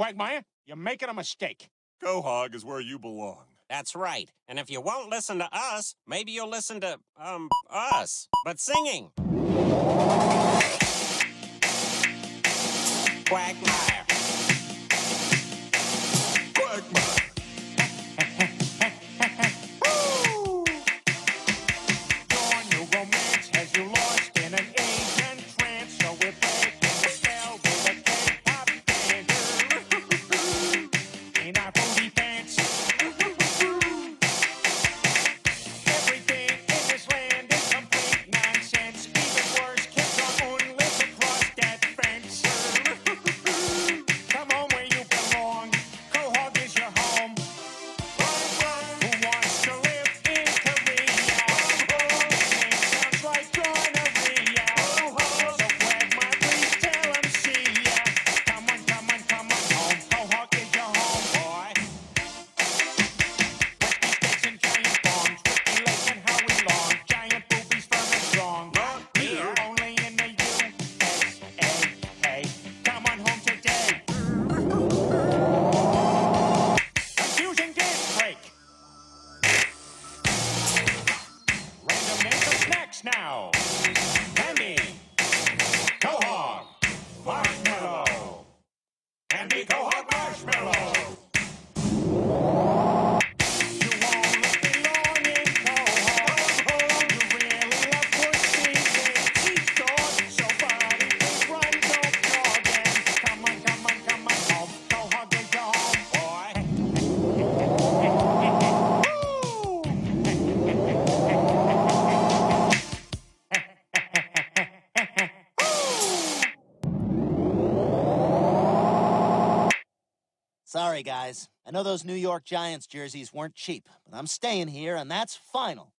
Quagmire, you're making a mistake. Quahog is where you belong. That's right. And if you won't listen to us, maybe you'll listen to, um, us, but singing. Sorry, guys. I know those New York Giants jerseys weren't cheap, but I'm staying here, and that's final.